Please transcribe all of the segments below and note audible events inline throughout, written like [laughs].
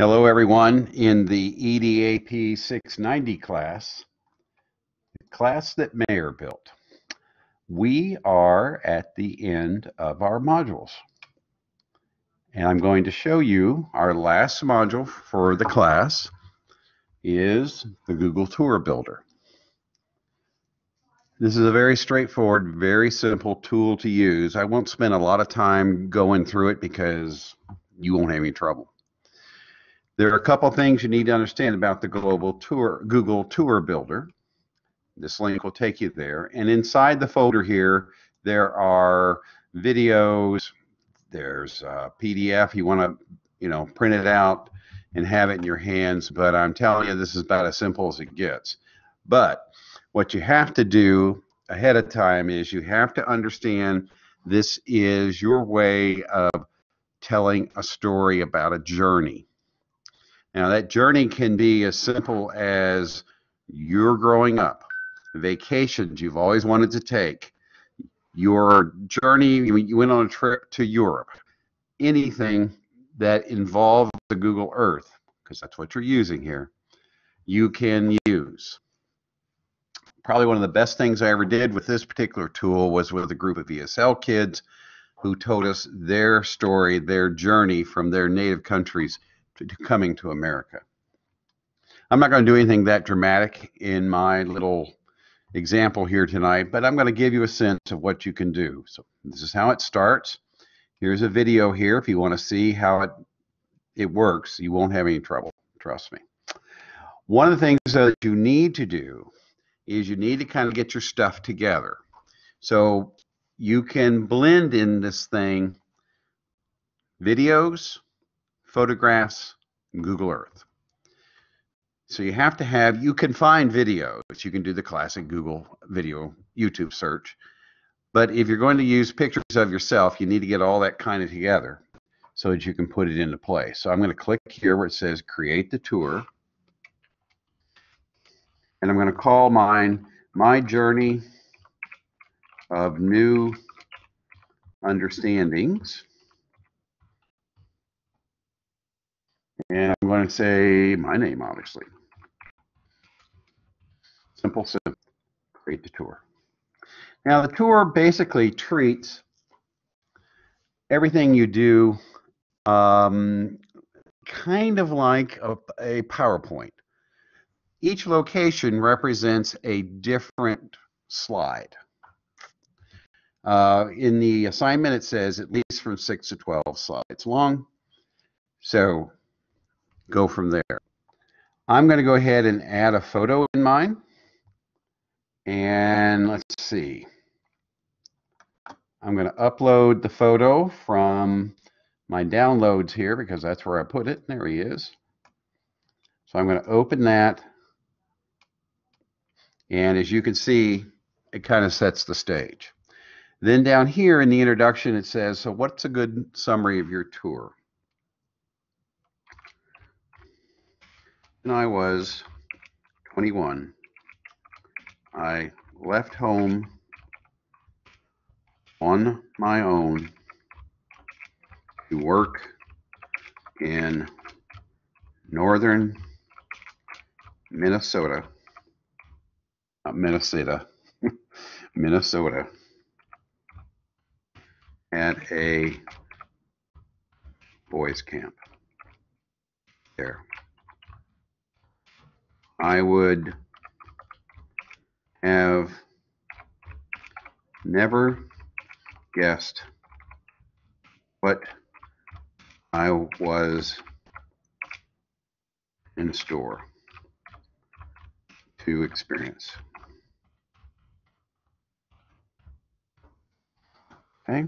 Hello everyone in the EDAP 690 class, the class that Mayer built. We are at the end of our modules. And I'm going to show you our last module for the class is the Google Tour Builder. This is a very straightforward, very simple tool to use. I won't spend a lot of time going through it because you won't have any trouble. There are a couple things you need to understand about the global tour Google Tour Builder. This link will take you there. And inside the folder here, there are videos, there's a PDF. You want to, you know, print it out and have it in your hands. But I'm telling you, this is about as simple as it gets. But what you have to do ahead of time is you have to understand this is your way of telling a story about a journey. Now, that journey can be as simple as you're growing up, vacations you've always wanted to take, your journey, you went on a trip to Europe, anything that involves the Google Earth, because that's what you're using here, you can use. Probably one of the best things I ever did with this particular tool was with a group of ESL kids who told us their story, their journey from their native countries coming to America. I'm not going to do anything that dramatic in my little example here tonight, but I'm going to give you a sense of what you can do. So this is how it starts. Here's a video here if you want to see how it it works. You won't have any trouble, trust me. One of the things that you need to do is you need to kind of get your stuff together. So you can blend in this thing videos, photographs, Google Earth. So you have to have, you can find videos. You can do the classic Google video YouTube search. But if you're going to use pictures of yourself, you need to get all that kind of together so that you can put it into place. So I'm going to click here where it says create the tour. And I'm going to call mine My Journey of New Understandings. And I'm going to say my name, obviously. Simple, simple. Create the tour. Now, the tour basically treats everything you do um, kind of like a, a PowerPoint. Each location represents a different slide. Uh, in the assignment, it says at least from 6 to 12 slides long. So go from there. I'm going to go ahead and add a photo in mine. And let's see. I'm going to upload the photo from my downloads here because that's where I put it. There he is. So I'm going to open that. And as you can see, it kind of sets the stage. Then down here in the introduction, it says, so what's a good summary of your tour? When I was 21, I left home on my own to work in northern Minnesota, not Minnesota, [laughs] Minnesota, at a boys camp there. I would have never guessed what I was in store to experience. Okay.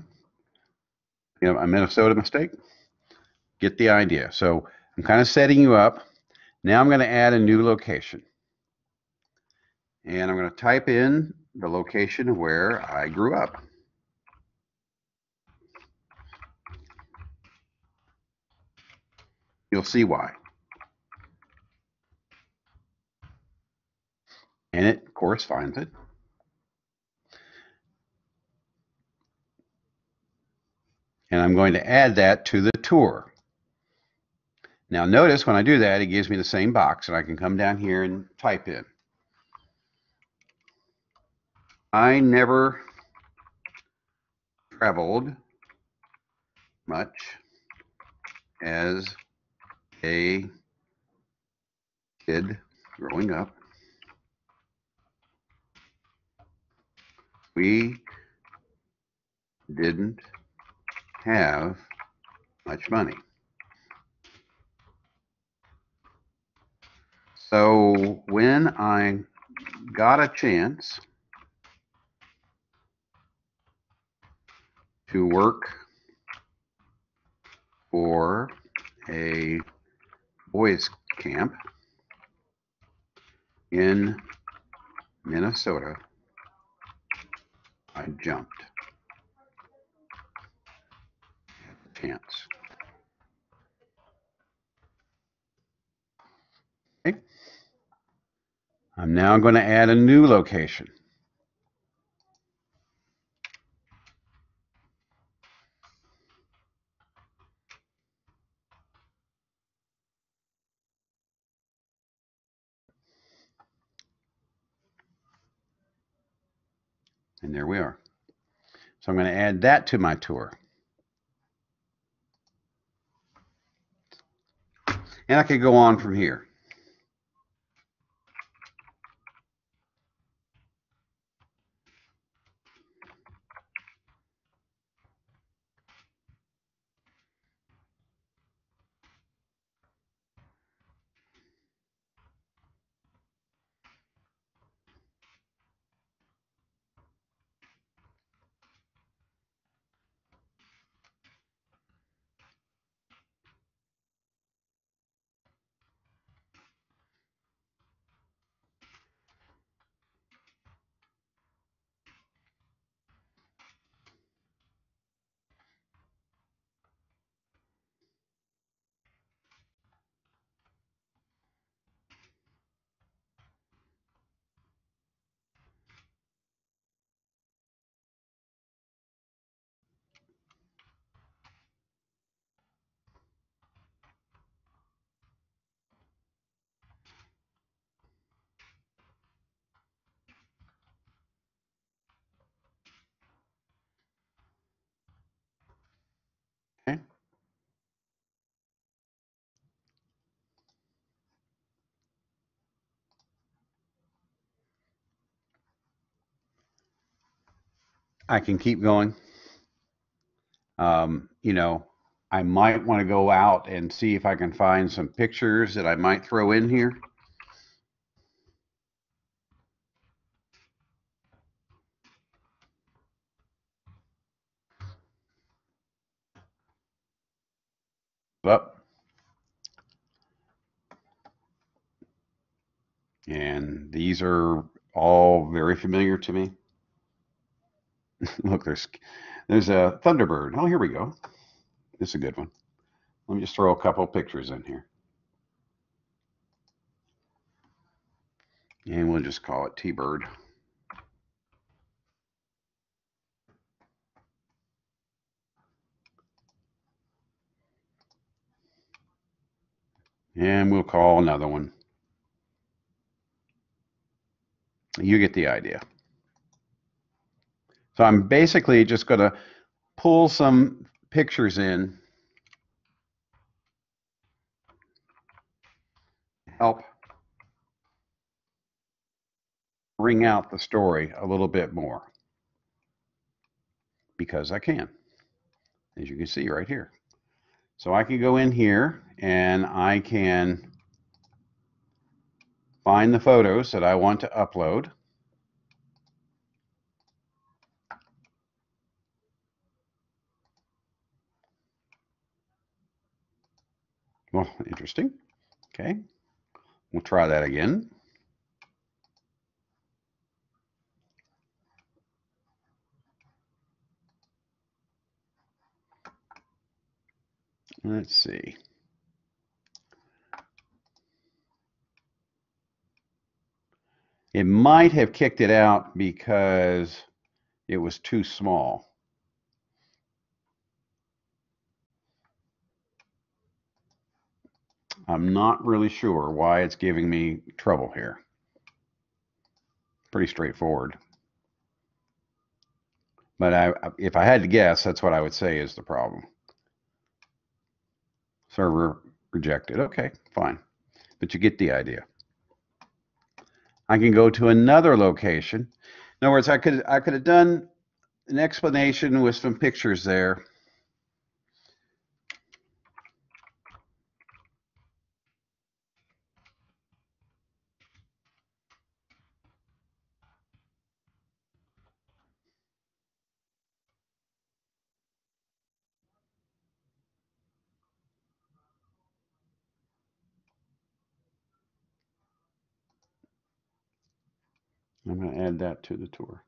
You know, a Minnesota mistake. Get the idea. So I'm kind of setting you up now I'm going to add a new location. And I'm going to type in the location where I grew up. You'll see why. And it corresponds it. And I'm going to add that to the tour. Now notice when I do that, it gives me the same box and I can come down here and type in. I never traveled much as a kid growing up. We didn't have much money. So when I got a chance to work for a boys camp in Minnesota, I jumped. Chance. Okay. I'm now going to add a new location. And there we are. So I'm going to add that to my tour. And I could go on from here. I can keep going. Um, you know, I might want to go out and see if I can find some pictures that I might throw in here. Up. And these are all very familiar to me. [laughs] Look, there's there's a Thunderbird. Oh, here we go. This is a good one. Let me just throw a couple pictures in here. And we'll just call it T-Bird. And we'll call another one. You get the idea. So I'm basically just going to pull some pictures in, help bring out the story a little bit more because I can, as you can see right here. So I can go in here and I can find the photos that I want to upload. Well, interesting. Okay. We'll try that again. Let's see. It might have kicked it out because it was too small. I'm not really sure why it's giving me trouble here. Pretty straightforward. But I, if I had to guess, that's what I would say is the problem. Server rejected. Okay, fine. But you get the idea. I can go to another location. In other words, I could I could have done an explanation with some pictures there. I'm going to add that to the tour.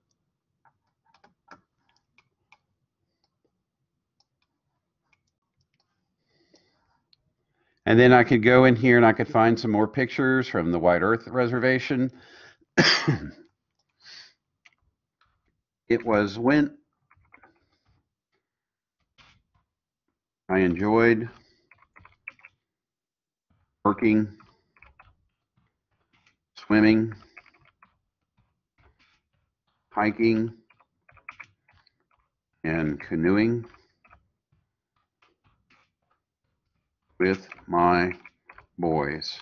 And then I could go in here and I could find some more pictures from the White Earth Reservation. [coughs] it was when I enjoyed working, swimming, hiking, and canoeing with my boys.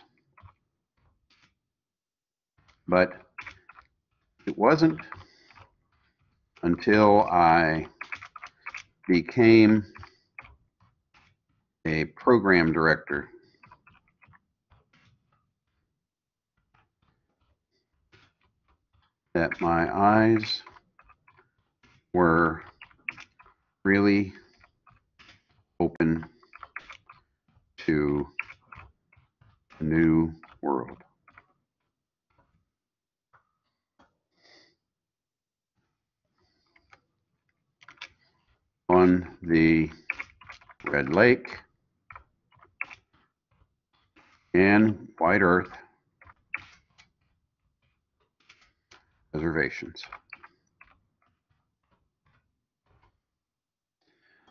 But it wasn't until I became a program director that my eyes were really open to a new world. On the Red Lake and White Earth reservations.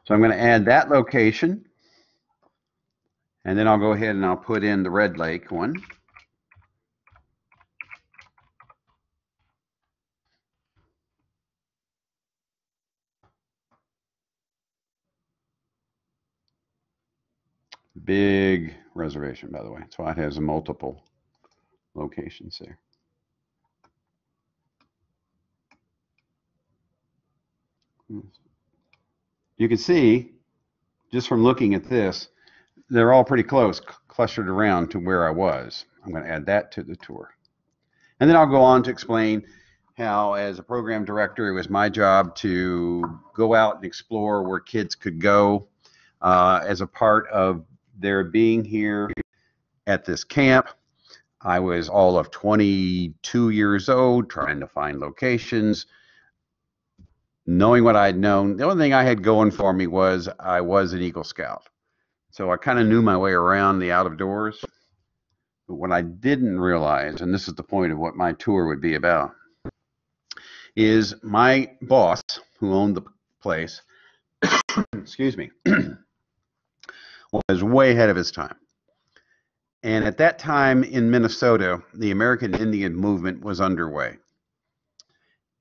So I'm going to add that location. And then I'll go ahead and I'll put in the Red Lake one. Big reservation, by the way. That's why it has multiple locations there. You can see, just from looking at this, they're all pretty close, clustered around to where I was. I'm going to add that to the tour. And then I'll go on to explain how, as a program director, it was my job to go out and explore where kids could go uh, as a part of their being here at this camp. I was all of 22 years old, trying to find locations, knowing what I'd known, the only thing I had going for me was I was an Eagle Scout. So I kind of knew my way around the out of doors. But what I didn't realize, and this is the point of what my tour would be about, is my boss, who owned the place, [coughs] excuse me, [coughs] was way ahead of his time. And at that time in Minnesota, the American Indian movement was underway.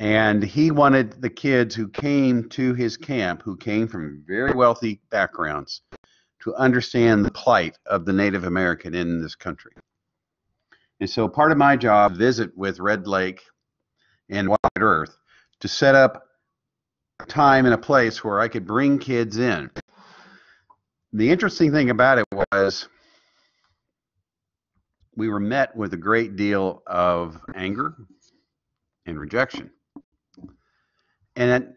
And he wanted the kids who came to his camp, who came from very wealthy backgrounds, to understand the plight of the Native American in this country. And so part of my job visit with Red Lake and White Earth to set up a time and a place where I could bring kids in. The interesting thing about it was we were met with a great deal of anger and rejection. And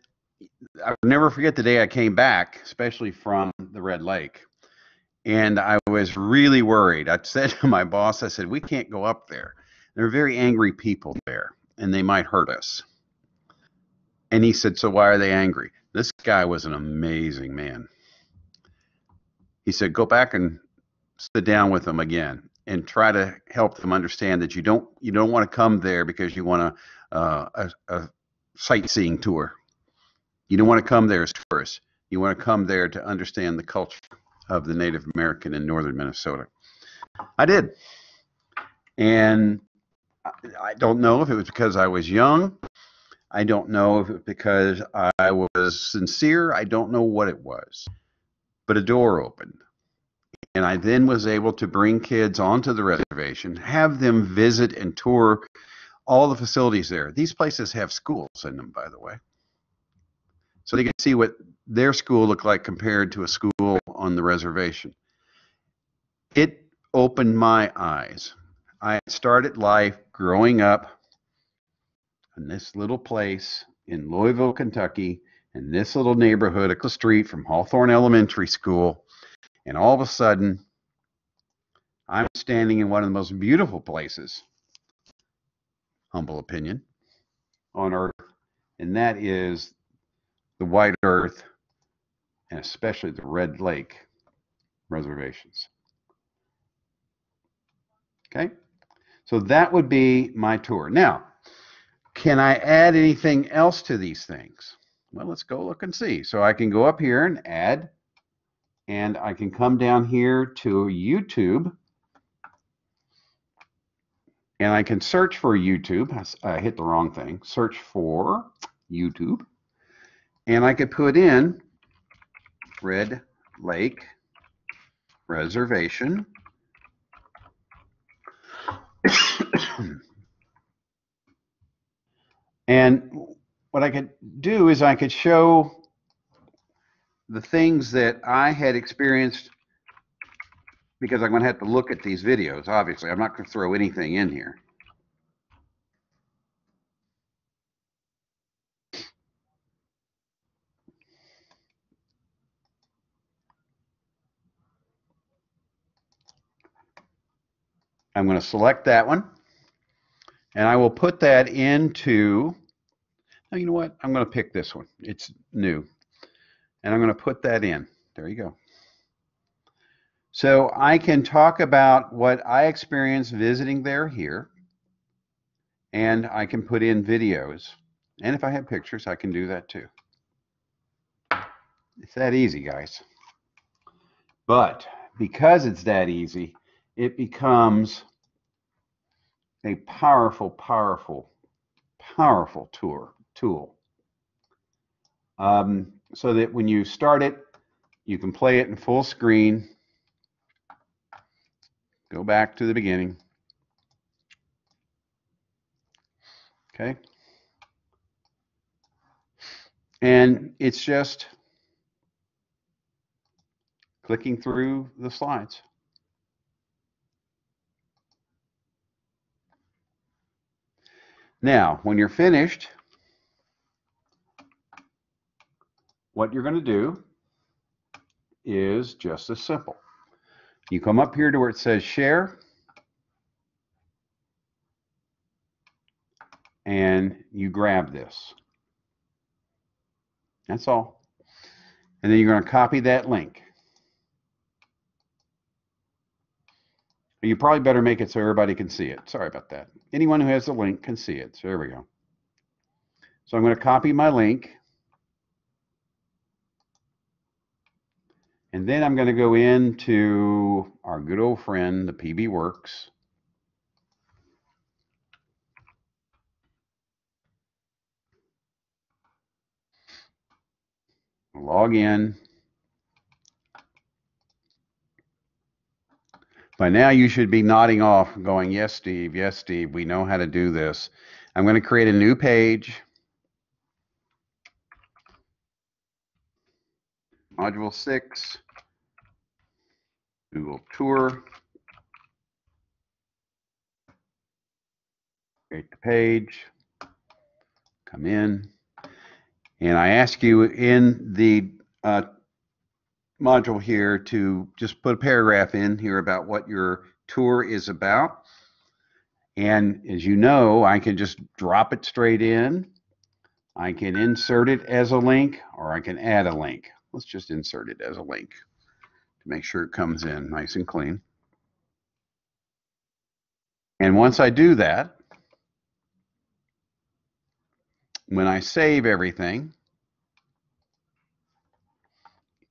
I'll never forget the day I came back, especially from the Red Lake. And I was really worried. I said to my boss, I said, we can't go up there. There are very angry people there, and they might hurt us. And he said, so why are they angry? This guy was an amazing man. He said, go back and sit down with them again and try to help them understand that you don't you don't want to come there because you want to uh, a, a sightseeing tour. You don't want to come there as tourists. You want to come there to understand the culture of the Native American in northern Minnesota. I did. And I- don't know if it was because I was young. I don't know if it was because I was sincere. I don't know what it was. But a door opened. And I then was able to bring kids onto the reservation, have them visit and tour all the facilities there. These places have schools in them, by the way. So they can see what their school looked like compared to a school on the reservation. It opened my eyes. I started life growing up in this little place in Louisville, Kentucky, in this little neighborhood across the street from Hawthorne Elementary School. And all of a sudden, I'm standing in one of the most beautiful places, humble opinion, on earth, and that is the White Earth and especially the Red Lake reservations. Okay, so that would be my tour. Now, can I add anything else to these things? Well, let's go look and see. So I can go up here and add, and I can come down here to YouTube, and I can search for YouTube. I hit the wrong thing. Search for YouTube, and I could put in Red Lake Reservation. [coughs] and what I could do is I could show the things that I had experienced because I'm going to have to look at these videos, obviously. I'm not going to throw anything in here. I'm going to select that one and I will put that into, oh, you know what? I'm going to pick this one. It's new. And I'm going to put that in. There you go. So I can talk about what I experienced visiting there here. And I can put in videos. And if I have pictures, I can do that too. It's that easy, guys. But because it's that easy, it becomes a powerful, powerful, powerful tour tool. Um, so that when you start it, you can play it in full screen. Go back to the beginning. Okay. And it's just clicking through the slides. Now, when you're finished, what you're going to do is just as simple. You come up here to where it says share, and you grab this. That's all. And then you're going to copy that link. You probably better make it so everybody can see it. Sorry about that. Anyone who has the link can see it. So there we go. So I'm going to copy my link. And then I'm going to go into our good old friend, the PB Works. Log in. By now, you should be nodding off, going, Yes, Steve, yes, Steve, we know how to do this. I'm going to create a new page. Module 6, Google Tour. Create the page. Come in. And I ask you in the uh, module here to just put a paragraph in here about what your tour is about. And as you know, I can just drop it straight in. I can insert it as a link or I can add a link. Let's just insert it as a link to make sure it comes in nice and clean. And once I do that, when I save everything,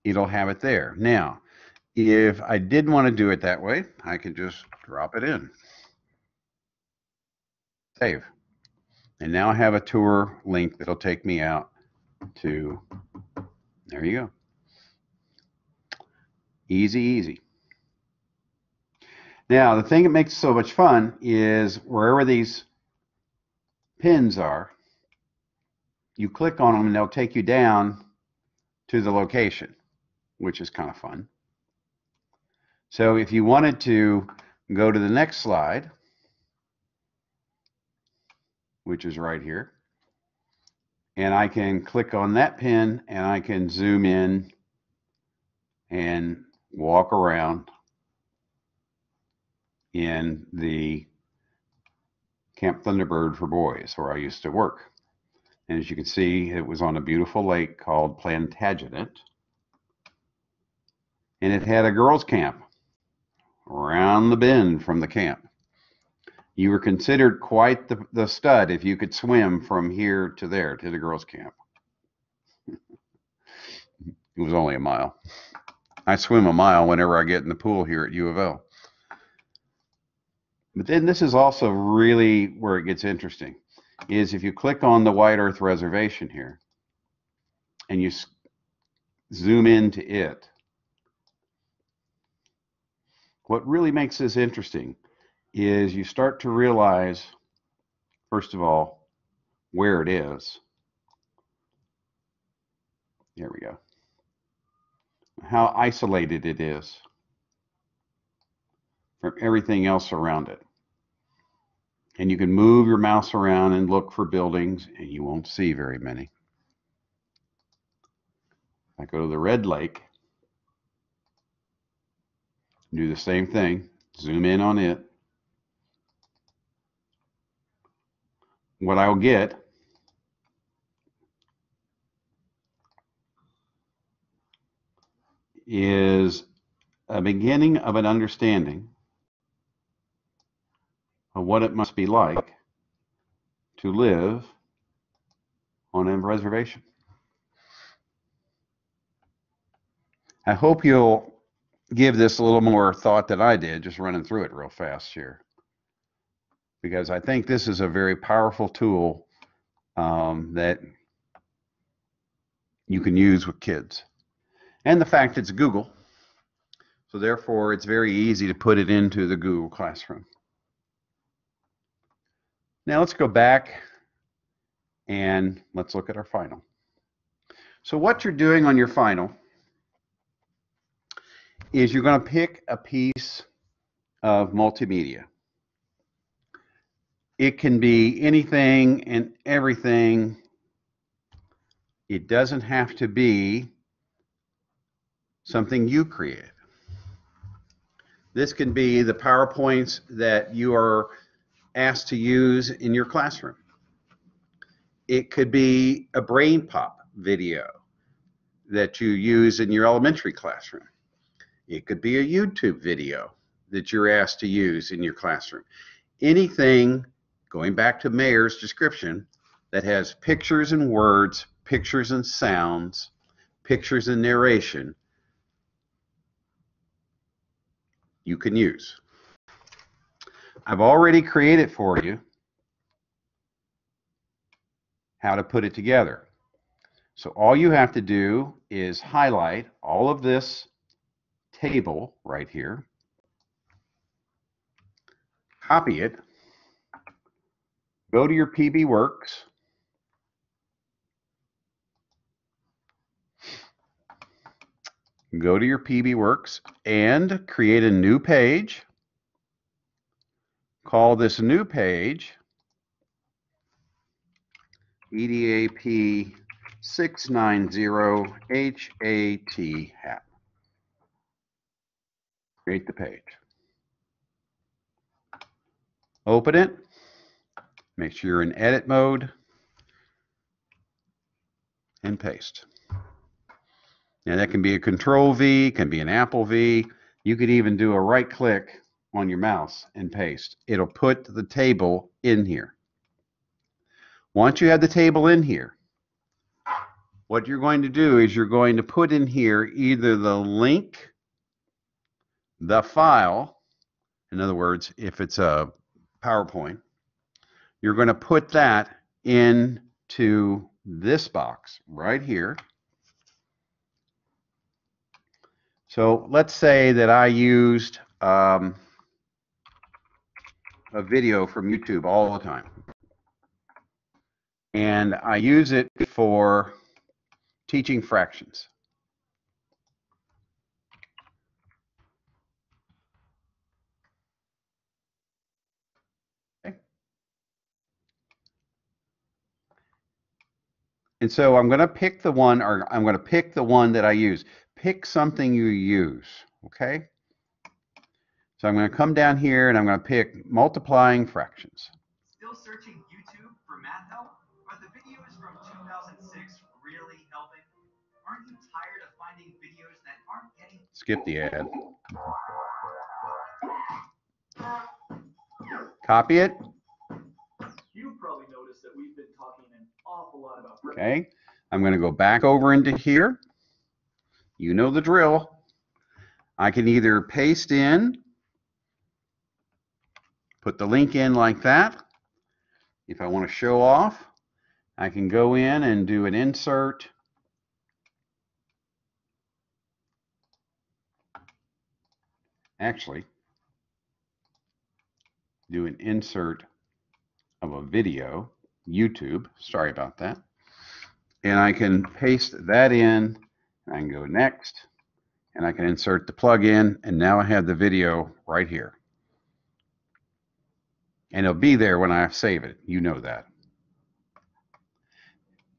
it'll have it there. Now, If I didn't want to do it that way, I can just drop it in. Save. And now I have a tour link that'll take me out to, there you go. Easy, easy. Now, the thing that makes it so much fun is wherever these pins are, you click on them and they'll take you down to the location, which is kind of fun. So if you wanted to go to the next slide, which is right here, and I can click on that pin and I can zoom in and walk around in the Camp Thunderbird for Boys, where I used to work. And as you can see, it was on a beautiful lake called Plantagenet. And it had a girls' camp around the bend from the camp. You were considered quite the, the stud if you could swim from here to there to the girls' camp. [laughs] it was only a mile. I swim a mile whenever I get in the pool here at U of L. But then this is also really where it gets interesting is if you click on the White Earth Reservation here and you zoom into it, what really makes this interesting is you start to realize, first of all, where it is. There we go. How isolated it is from everything else around it. And you can move your mouse around and look for buildings, and you won't see very many. I go to the Red Lake, do the same thing, zoom in on it. What I'll get is a beginning of an understanding of what it must be like to live on a reservation. I hope you'll give this a little more thought than I did, just running through it real fast here. Because I think this is a very powerful tool um, that you can use with kids. And the fact it's Google, so therefore it's very easy to put it into the Google Classroom. Now let's go back and let's look at our final. So what you're doing on your final is you're going to pick a piece of multimedia. It can be anything and everything. It doesn't have to be something you create. This can be the PowerPoints that you are asked to use in your classroom. It could be a BrainPop video that you use in your elementary classroom. It could be a YouTube video that you're asked to use in your classroom. Anything, going back to Mayer's description, that has pictures and words, pictures and sounds, pictures and narration, you can use. I've already created for you how to put it together. So all you have to do is highlight all of this table right here, copy it, go to your PB Works, go to your PB Works and create a new page call this new page EDAP 690 HAT HAP. Create the page. Open it. Make sure you're in edit mode and paste. Now that can be a control V, can be an Apple V. You could even do a right click on your mouse and paste. It'll put the table in here. Once you have the table in here, what you're going to do is you're going to put in here either the link the file, in other words, if it's a PowerPoint, you're going to put that into this box right here. So let's say that I used um, a video from YouTube all the time. And I use it for teaching fractions. And so I'm going to pick the one, or I'm going to pick the one that I use. Pick something you use, okay? So I'm going to come down here and I'm going to pick multiplying fractions. Still searching YouTube for math help? Are the videos from 2006 really helping? Aren't you tired of finding videos that aren't getting Skip the ad. Copy it. You've probably noticed that we've been talking an awful lot about Okay. I'm going to go back over into here. You know the drill. I can either paste in, put the link in like that. If I want to show off, I can go in and do an insert. Actually, do an insert of a video, YouTube. Sorry about that and I can paste that in. I can go next, and I can insert the plugin, and now I have the video right here. And it'll be there when I save it. You know that.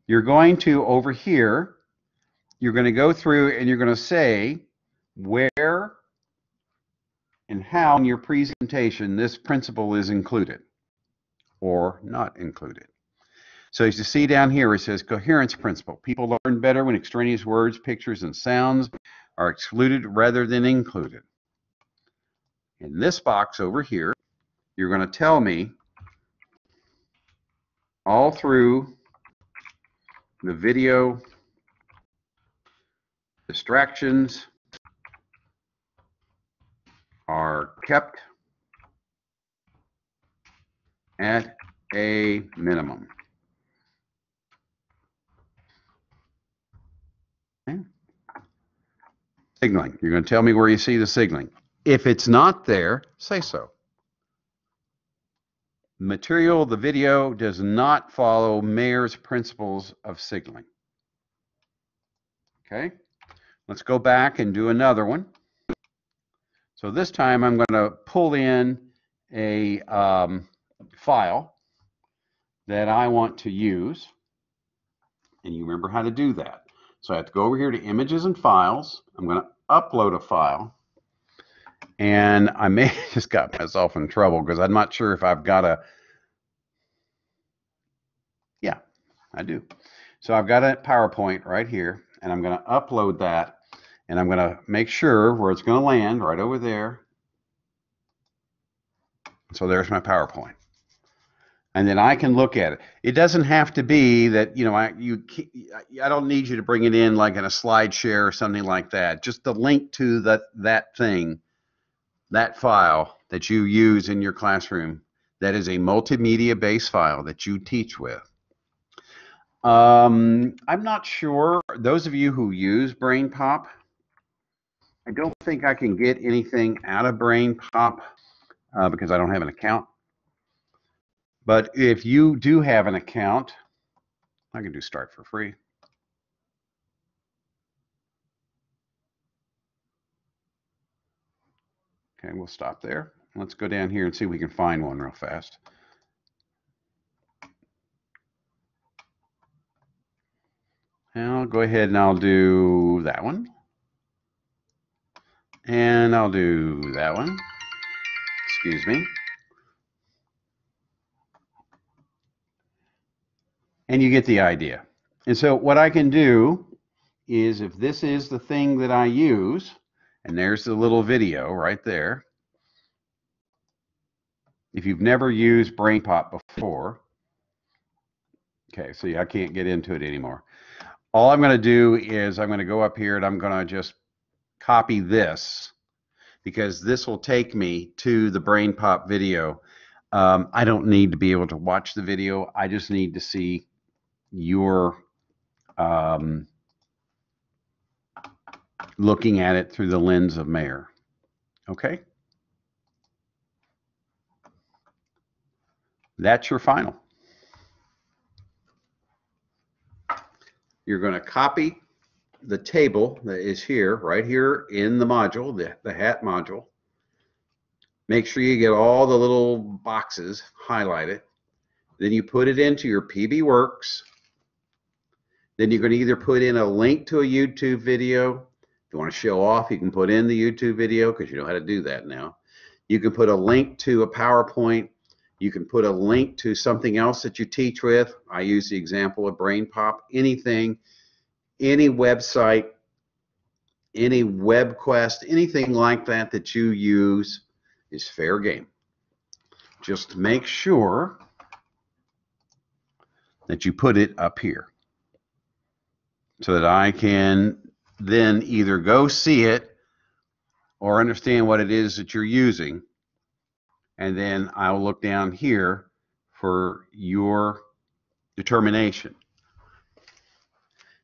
You're going to, over here, you're going to go through and you're going to say where and how in your presentation this principle is included or not included. So as you see down here, it says coherence principle. People learn better when extraneous words, pictures, and sounds are excluded rather than included. In this box over here, you're going to tell me all through the video distractions are kept at a minimum. Signaling. You're going to tell me where you see the signaling. If it's not there, say so. Material, the video does not follow Mayer's principles of signaling. Okay, let's go back and do another one. So this time I'm going to pull in a um, file that I want to use. And you remember how to do that. So I have to go over here to images and files. I'm going to upload a file. And I may [laughs] just got myself in trouble because I'm not sure if I've got a, yeah, I do. So I've got a PowerPoint right here and I'm going to upload that and I'm going to make sure where it's going to land right over there. So there's my PowerPoint and then I can look at it. It doesn't have to be that you know I you I don't need you to bring it in like in a slide share or something like that. Just the link to that that thing, that file that you use in your classroom. That is a multimedia based file that you teach with. Um, I'm not sure. Those of you who use BrainPop, I don't think I can get anything out of BrainPop uh, because I don't have an account. But if you do have an account, I can do start for free. Okay, we'll stop there. Let's go down here and see if we can find one real fast. And I'll go ahead and I'll do that one. And I'll do that one. Excuse me. And you get the idea. And so what I can do is if this is the thing that I use, and there's the little video right there. If you've never used BrainPop before, okay, see, I can't get into it anymore. All I'm going to do is I'm going to go up here and I'm going to just copy this. because this will take me to the BrainPop video. Um, I don't need to be able to watch the video. I just need to see your um, looking at it through the lens of Mayer. Okay? That's your final. You're going to copy the table that is here, right here in the module, the, the hat module. Make sure you get all the little boxes highlighted. Then you put it into your PB Works. Then you're going to either put in a link to a YouTube video. If you want to show off, you can put in the YouTube video because you know how to do that now. You can put a link to a PowerPoint. You can put a link to something else that you teach with. I use the example of Brain Pop. Anything, any website, any web quest, anything like that that you use is fair game. Just make sure that you put it up here so that I can then either go see it or understand what it is that you're using. And then I'll look down here for your determination.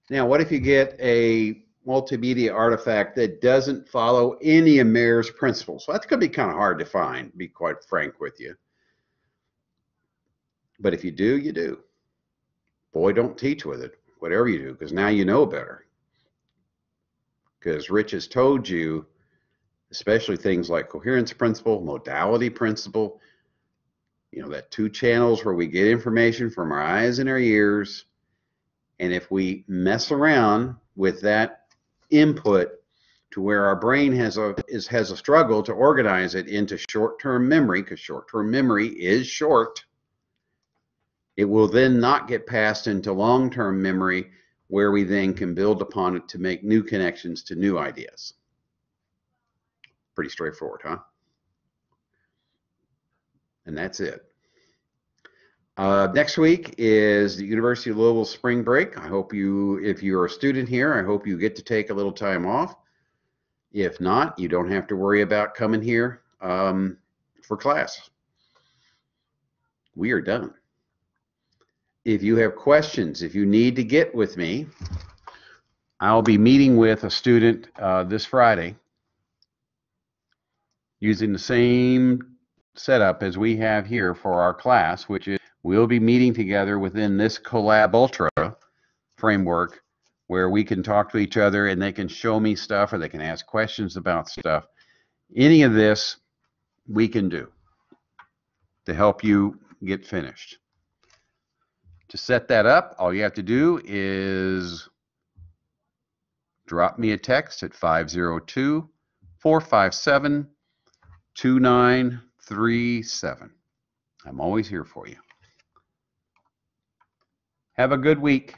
Now, what if you get a multimedia artifact that doesn't follow any of Mayer's principles? That's going to be kind of hard to find, be quite frank with you. But if you do, you do. Boy, don't teach with it, whatever you do, because now you know better. Because Rich has told you, especially things like coherence principle, modality principle, you know, that two channels where we get information from our eyes and our ears. And if we mess around with that input to where our brain has a is has a struggle to organize it into short-term memory, because short-term memory is short, it will then not get passed into long-term memory where we then can build upon it to make new connections to new ideas. Pretty straightforward, huh? And that's it. Uh, next week is the University of Louisville spring break. I hope you, if you're a student here, I hope you get to take a little time off. If not, you don't have to worry about coming here um, for class. We are done. If you have questions, if you need to get with me, I'll be meeting with a student uh, this Friday using the same setup as we have here for our class, which is we'll be meeting together within this Collab Ultra framework where we can talk to each other and they can show me stuff or they can ask questions about stuff. Any of this we can do to help you get finished. To set that up, all you have to do is drop me a text at 502 457 2937. I'm always here for you. Have a good week.